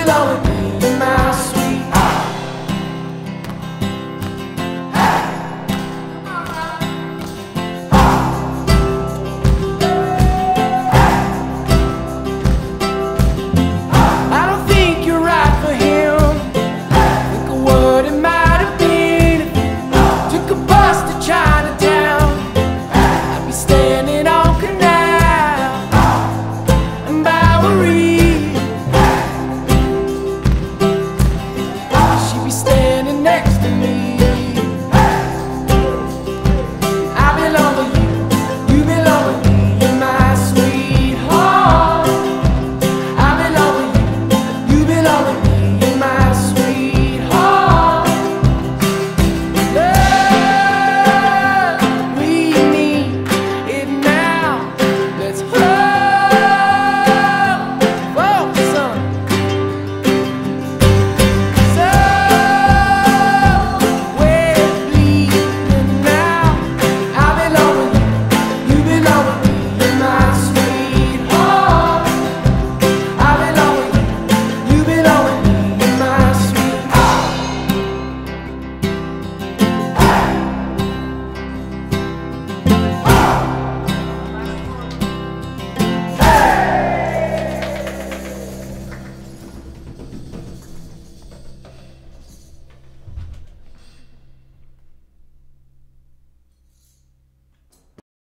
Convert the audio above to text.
it all would be in my.